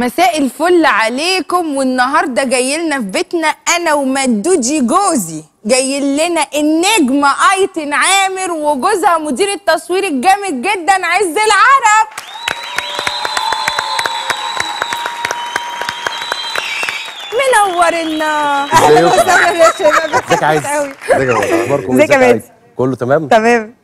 مساء الفل عليكم والنهارده جاي لنا في بيتنا أنا ومدوجي جوزي. جاي لنا النجمة أيتن عامر وجوزها مدير التصوير الجامد جدا عز العرب. منورنا أهلا؟ وسهلا يا شباب. ازيك عايز ازيك يا اخباركم؟ ازيك؟ كله تمام؟ تمام.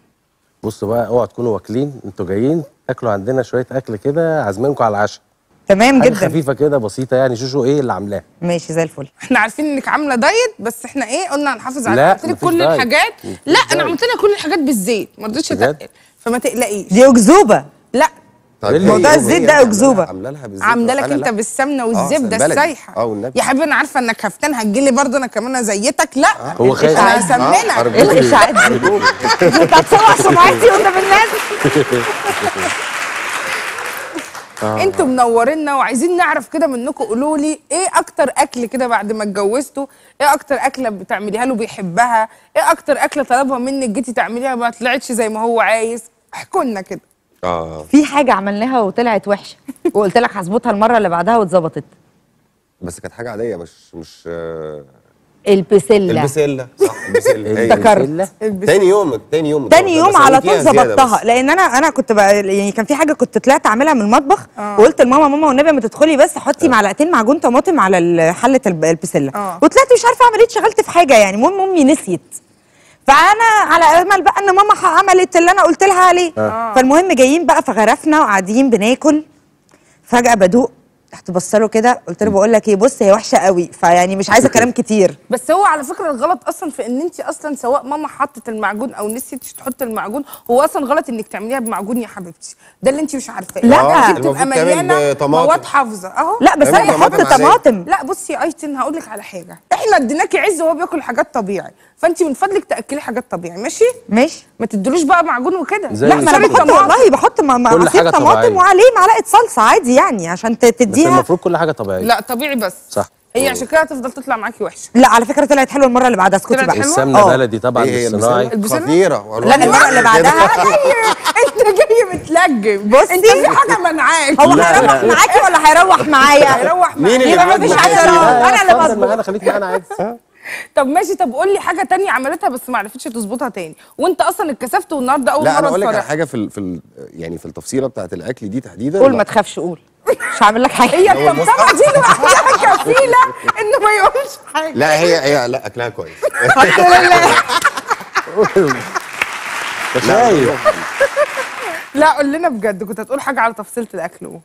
بصوا بقى اوعوا تكونوا واكلين أنتوا جايين تاكلوا عندنا شوية أكل كده عازمينكم على العشاء. تمام جدا. خفيفة كده بسيطة يعني شوشو إيه اللي عاملاها. ماشي زي الفل. إحنا عارفين إنك عاملة دايت بس إحنا إيه قلنا هنحافظ على قلت لك كل دايت. الحاجات. لا أنا. عملت لك كل الحاجات بالزيت. ما رضيتش؟ أتقل. فما تقلقيش. دي أكذوبة. لا. طيب موضوع هي- الزيت ده أكذوبة. عاملة لها بالزيت. عاملة لك أنت. بالسمنة آه، والزبده. السايحه آه والنبي. يا حبيبي أنا عارفة إنك هفتان هتجيلي برضه أنا كمان زيتك لا. هو خايف. أنا آه، هسمنك. أرجوك. الإشاعات دي؟ انت هتصور سمعتي قدام الناس أنتوا منورينا وعايزين نعرف كده منكم قولوا لي إيه أكتر اكل كده بعد ما اتجوزتوا؟ إيه أكتر اكلة بتعمليها له بيحبها؟ إيه أكتر اكلة طلبها منك جيتي تعمليها ما طلعتش زي ما هو عايز؟ احكوا لنا كده. آه. في حاجة عملناها وطلعت وحشة وقلت لك هظبطها المرة اللي بعدها واتظبطت. بس كانت حاجة عادية مش مش آه، البسلة. البسلة صح البسلة. هي. افتكرت. تاني يوم تاني يوم تاني يوم على طول ظبطتها. لأن أنا أنا كنت بقى يعني كان في حاجة كنت طلعت أعملها من المطبخ وقلت لماما ماما والنبي ما تدخلي بس حطي معلقتين معجون طماطم على حلة الب- البسلة. آه. وطلعت مش عارفة اعمل إيه اتشغلت في حاجة يعني. المهم أمي نسيت. فأنا على أمل بقى إن ماما عملت اللي أنا قلت لها عليه. فالمهم جايين بقى فغرفنا وقاعدين بناكل. فجأة بدوق. رحت بصله كده قلت له بقول لك إيه بص هي وحشة قوي فيعني مش عايزة كلام كتير. بس هو على فكرة الغلط أصلا في إن انت أصلا سواء ماما حطت المعجون أو نسيتش تحط المعجون هو أصلا غلط إنك تعمليها بمعجون يا حبيبتي. ده اللي انت مش عارفاه. لا. انت المفروض بتبقى مليانة. مواد حافظة. أهو. لا بس أنا بحط طماطم. لا بصي يا أيتن هقول لك على حاجة. إحنا اديناكي عز وهو بياكل حاجات طبيعي. فانت من فضلك تأكلي حاجات طبيعي ماشي؟ ماشي. ما تدلوش بقى معجون وكده. زي لا ما أنا. بحط والله بحط عصير طماطم. وعليه معلقة صلصة عادي يعني عشان ت- بس المفروض كل حاجة طبيعية. لا طبيعي بس. صح. هي عشان كده هتفضل تطلع معاكي وحشة. لا على فكرة طلعت حلوة المرة اللي بعدها اسكتي بقى؟ السمنة آه. بلدي طبعا بالصناعي البسلة؟ خطيرة. لا المرة اللي بعدها؟ أنت جاي متلجم بصي. أنت في حاجة منعاك هو لا، هيروح لا. معاكي ولا هيروح معايا؟ هيروح مين معاك. اللي مفيش معايا؟ لا، أنا اللي بظبط معانا خليك معانا عادي. طب ماشي طب قول لي حاجة تانية عملتها بس ما عرفتش تظبطها تاني. وأنت أصلا اتكسفت والنهاردة أول لا مرة أنا أقول لك على. حاجة في ال في ال يعني في التفصيلة بتاعت الأكل دي تحديدا. قول ما تخافش قول. مش هعمل لك حاجة. هي الطبطبه دي لوحدها كفيلة إنه ما يقولش حاجة. لا هي هي لا أكلها كويس. الحمد لله. شايف. لا قول لنا بجد كنت هتقول حاجة على تفصيلة الأكل قول.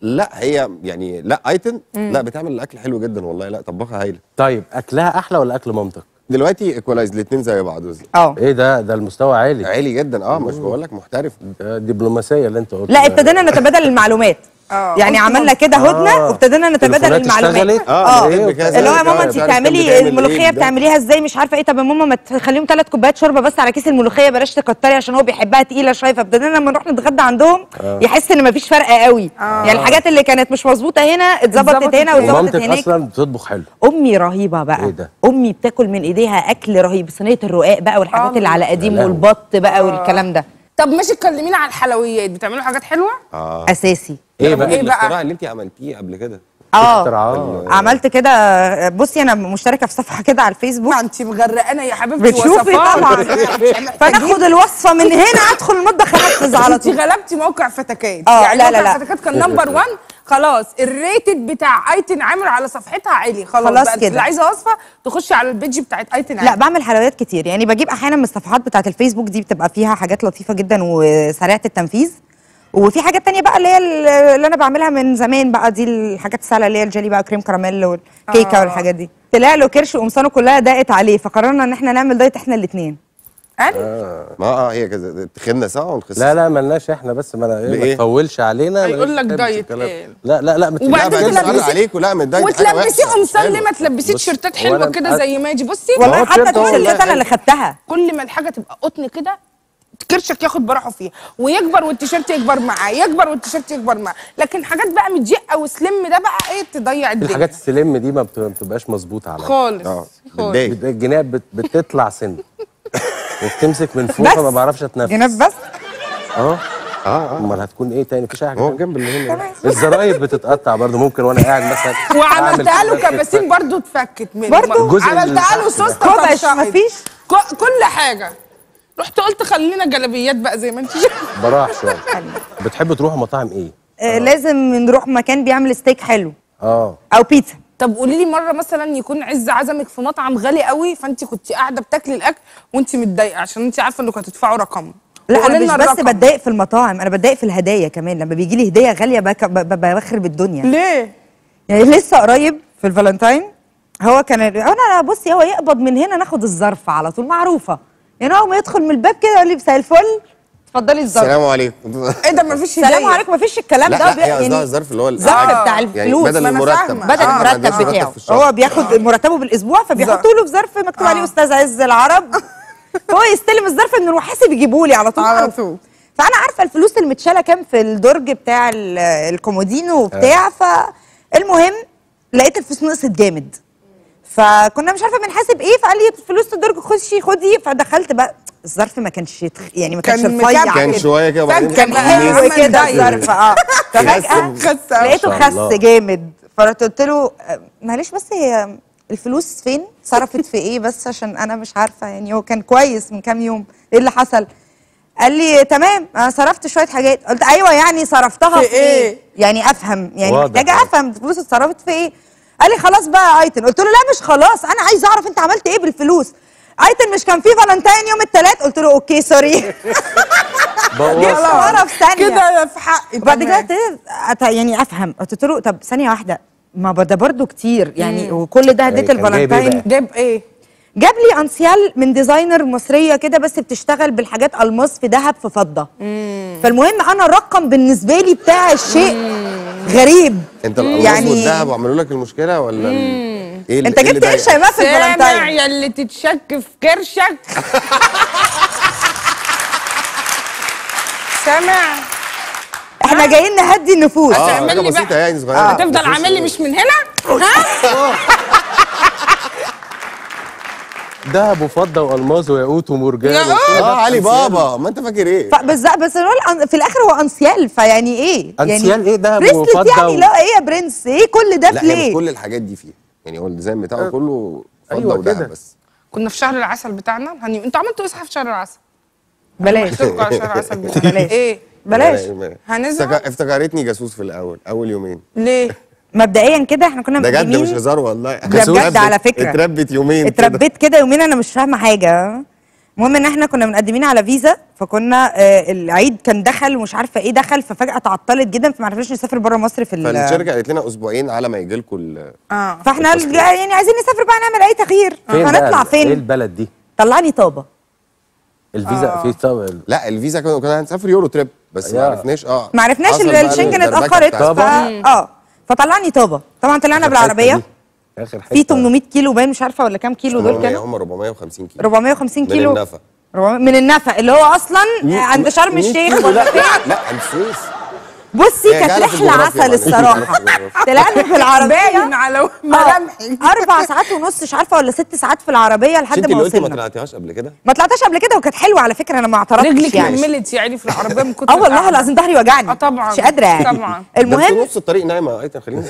لا هي يعني لا ايتن لا بتعمل الأكل حلو جدا والله. لا طباخها هايلة. طيب أكلها أحلى ولا أكل مامتك؟ دلوقتي equalize الاثنين زي بعض. آه. إيه ده؟ ده المستوى عالي. عالي جدا. آه مش بقول لك محترف. ده دبلوماسية اللي أنت قلت لا ابتدينا نتبادل المعلومات. آه. يعني عملنا كده هدنة آه. وابتدينا نتبادل المعلومات؟ آه. إيه بتحب كذا، اللي هو يا ماما انت بتعملي بتعمل إيه الملوخية ده. بتعمليها إزاي؟ مش عارفة إيه. طب يا ماما ما تخليهم ثلاث كوبايات شوربة بس على كيس الملوخية بلاش تكتري عشان هو بيحبها تقيلة شوية. فابتدينا لما نروح نتغدى عندهم يحس إن مفيش فرق قوي. يعني الحاجات اللي كانت مش مظبوطة هنا اتظبطت اتظبطت هنا. واتظبطت هناك. أصلا بتطبخ حلو. أمي رهيبة بقى. إيه ده؟ أمي بتاكل من إيديها أكل رهيب صينية الرقاق بقى والحاجات اللي على قديم. والبط بقى والكلام ده. طب ماشي كلمينا على الحلويات. بتعملوا حاجات حلوة؟ آه. أساسي. إيه بقى؟ إيه بقى؟ الاختراع اللي انت عملتيه قبل كده. آه. عملت كده. بصي أنا مشتركة في صفحة كده على الفيسبوك. انت مغرقانة يا حبيبتي بتشوفي. طبعا. فناخد الوصفة من هنا أدخل المطبخ أنفذ على انت طول غلبتي موقع فتكات. آه، يعني لا، لا، موقع لا. فتكات كان number 1 خلاص ال rated بتاع ايتن عامر على صفحتها عالي خلاص, خلاص كده. اللي عايزة وصفة تخشي على ال page بتاعت ايتن لا عامر بعمل حلويات كتير. يعني بجيب أحيانا من الصفحات بتاعت الفيسبوك دي بتبقى فيها حاجات لطيفة جدا وسريعة التنفيذ. وفي حاجات تانية بقى اللي هي اللي أنا بعملها من زمان بقى دي الحاجات السهلة اللي هي الجيلي بقى كريم كراميل والكيكة آه. والحاجات دي. طلع له كرش وقمصانه كلها ضاقت عليه فقررنا إن إحنا نعمل diet إحنا الاثنين قال ما آه هي كذا تخنا سوا ونخس لا لا ملناش إحنا بس ما إيه، ما بإيه؟ تفولش علينا. هيقول لك diet. إيه؟ لا لا لا ما وبعدين لا كده. تلبسي- تسأل عليكم لا من ده وتلبسيه قمصان ليه ما تلبسيه تيشيرتات هو حلوة أنا- كده زي ما يجي بصي والله حتى التيشيرتات اللي- أنا اللي خدتها. كل ما الحاجة تبقى قطن كده كرشك ياخد براحه فيها. ويكبر والتيشيرت يكبر معاه يكبر والتيشيرت يكبر معاه. لكن حاجات بقى متجقه وسلم ده بقى إيه تضيع الدنيا. الحاجات السلم دي ما بت- ما بتبقاش مظبوطة على خالص آه خالص. الجناب بت- بتطلع سن. وبتمسك من فوق فما بعرفش اتنفس. جناب بس. آه؟ آه آه. أمال هتكون إيه تاني؟ مفيش حاجة هو. جنب اللي هنا. الزراير بتتقطع برضه ممكن وأنا قاعد مثلا وعملتها له. كباسين برضو اتفكت منه اللي عملتها له سوسته. كوبش. مفيش؟ كل حاجة. رحت قلت خلينا جلابيات بقى زي ما انت شايفه براح شوية. بتحبوا تروحوا مطاعم إيه؟ آه لازم نروح مكان بيعمل ستيك حلو. آه. أو بيتزا. طب قولي لي مرة مثلا يكون عز عزمك في مطعم غالي قوي فانت كنت قاعدة بتاكلي الأكل وانت متضايقة عشان انت عارفة انكم هتدفعوا رقم. لا أنا مش بس. بتضايق في المطاعم أنا بتضايق في الهدايا كمان. لما بيجي لي هدية غالية بخرب الدنيا. ليه؟ يعني لسه قريب في الفالنتاين هو كان أنا بصي هو يقبض من هنا ناخد الظرف على طول معروفة. يعني اول ما يدخل من الباب كده يقول لي مساء الفل. اتفضلي الظرف. السلام عليكم. إيه ده مفيش هدية. سلام عليكم مفيش الكلام لا ده. لا هي قصدها الظرف اللي هو الظرف. بتاع يعني الفلوس. بدل المرتب. بدل آه، المرتب مرتب بتاعه. هو بياخد مرتبه بالأسبوع فبيحطوا له في ظرف مكتوب عليه آه. أستاذ عز العرب. هو يستلم الظرف من المحاسب يجيبه لي على طول. على. طول. فأنا عارفة الفلوس المتشالة كام في الدرج بتاع ال- الكومودينو وبتاع فالمهم لقيت الفلوس نقصت جامد. فكنا مش عارفة بنحاسب إيه فقال لي فلوس الدرج خشي خدي. فدخلت بقى الظرف ما كانش يتخ... يعني ما كانش كان رفيع. كان كده. شوية كده وبعدين كان حلو كده. الظرف آه ففجأة. لقيته خس. جامد فرحت قلت له معلش بس هي الفلوس فين صرفت في إيه بس عشان أنا مش عارفة يعني هو كان كويس من كام يوم إيه اللي حصل قال لي تمام أنا صرفت شوية حاجات قلت أيوه يعني صرفتها في في, إيه إيه؟ يعني أفهم يعني. محتاجة أفهم الفلوس اتصرفت في إيه قال لي خلاص بقى ايتن قلت له لا مش خلاص أنا عايز أعرف أنت عملت إيه بالفلوس ايتن مش كان في فالنتين يوم الثلاث قلت له okay sorry. جبت ورا في ثانية. كده في حقي وبعد كده يعني أفهم. قلت له طب ثانية واحدة. ما ده برضه كتير يعني وكل ده جايب إيه الفالنتين. بقى؟ جاب إيه؟ جاب لي أنسيال من ديزاينر مصرية كده بس بتشتغل بالحاجات ألماس في ذهب في فضة. فالمهم أنا الرقم بالنسبة لي بتاع الشيء غريب. أنت الألماس يعني- والذهب وعملوا لك المشكلة ولا؟ إيه اللي- انت إيه جبت إيه ضايقك؟ شيماء في سامع يا اللي تتشك في كرشك سامع. إحنا جايين نهدي النفوس. آه هتعمل حاجة لي بسيطة يعني صغيرة. هتفضل عامل لي مش من هنا؟ ها؟ دهب وفضة والماس وياقوت ومرجان يا آه علي. بابا ما أنت فاكر إيه؟ فبالظبط بس هو في الآخر هو أنسيال فيعني إيه؟ يعني إيه؟ دهب bracelet وفضة يعني و- لا إيه يا برنس؟ إيه كل ده لا في ليه؟ كل الحاجات دي فيها يعني هو ال design بتاعه كله فضة أيوة وذهب كده. بس كنا في شهر العسل بتاعنا هني أنتوا عملتوا إيه في شهر العسل بلاش على شهر العسل بلاش. إيه بلاش. هنزعل؟ افتكر- افتكرتني جاسوس في الأول أول يومين ليه مبدئيا كده إحنا كنا ده جد مش هزار والله ده بجد على فكرة. اتربت يومين. اتربيت كده يومين أنا مش فاهمة حاجة المهم إن إحنا كنا مقدمين على فيزا فكنا آه العيد كان دخل ومش عارفة إيه دخل ففجأة تعطلت جدا فما عرفناش نسافر بره مصر في ال- فالشركه قالت لنا أسبوعين على ما يجي لكم آه. فإحنا. يعني عايزين نسافر بقى نعمل أي تغيير. فين بقى هنطلع ال- إيه فين البلد دي؟ طلعني طابة. الفيزا في طب لا الفيزا كنا كنا هنسافر Euro trip بس ما. عرفناش آه. ما عرفناش الشنجن اتأخرت. آه. فطلعني طابة. طبعا طلعنا بالعربية. آخر حتة. في 800 كيلو باين مش عارفة ولا كام كيلو دول كانوا؟ هم 450 كيلو. 450 من كيلو. النفق. 400 من النفق اللي هو أصلا عند شرم 100 الشيخ ولا لا عند السويس. بصي كانت رحلة عسل. الصراحة. طلعنا في العربية. على آه، ملامحي. أربع ساعات ونص مش عارفة ولا ست ساعات في العربية لحد ما قلتي ما وصلنا. طلعتيهاش قبل كده؟ ما طلعتش قبل كده وكانت حلوة على فكرة أنا ما اعترضتش رجلك يعني. كملت يعني في العربية من كتر آه والله. العظيم ظهري وجعني. آه طبعا. مش قادرة يعني. طبعا. المهم نص الطريق نايمة. ايتن خلينا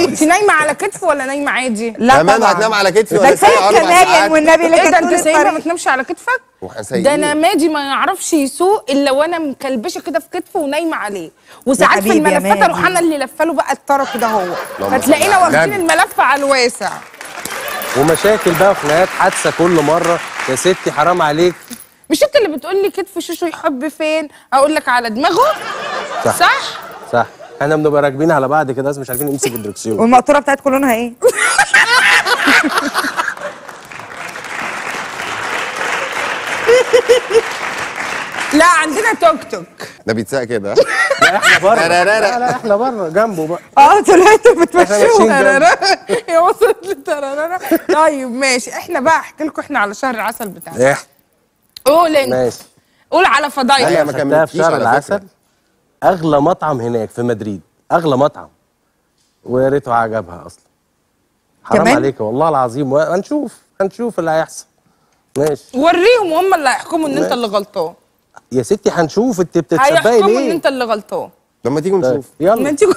انت نايمة على كتف ولا نايمة عادي؟ لا طبعا. هتنام على كتفي ولا كفاية كمان؟ والنبي اللي كانت انت سايبة ما تنامش على كتفك؟ وهنسيق ده أنا ماجي ما يعرفش يسوق إلا وأنا مكلبشة كده في كتفه ونايمة عليه. وساعات في الملفات. أروح أنا اللي لفه له بقى الطرف كده هو. على واخدين. الملف على الواسع. ومشاكل بقى وخناقات حادثة كل مرة. يا ستي حرام عليك. مش أنت اللي بتقول لي كتف شوشو يحب فين؟ أقول لك على دماغه؟ صح. صح؟ صح. إحنا بنبقى راكبين على بعض كده بس مش عارفين نمسك الدركسيون والمقطورة بتاعتكم لونها إيه؟ لا عندنا توك توك. ده بيتساق كده. لا إحنا بره لا، لا، لا. إحنا بره جنبه بقى. آه طلعتوا بتمشوا. هي وصلت لترارا طيب ماشي. إحنا بقى احكي لكم إحنا على شهر العسل بتاعنا. إحنا قول انت. ماشي. قول على فضايح ما أنا كملتيش في شهر. العسل؟ اغلى مطعم هناك في مدريد. اغلى مطعم. ويا ريته عجبها أصلا. حرام؟ عليك والله العظيم. وهنشوف هنشوف اللي هيحصل. ماشي. وريهم هم اللي هيحكموا إن أنت. اللي غلطان. يا ستي هنشوف انت بتتشبهي هيحكموا إن ليه أنت اللي غلطان. لما تيجوا طيب، نشوف. ما يلا. انت كنت